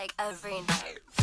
like every night.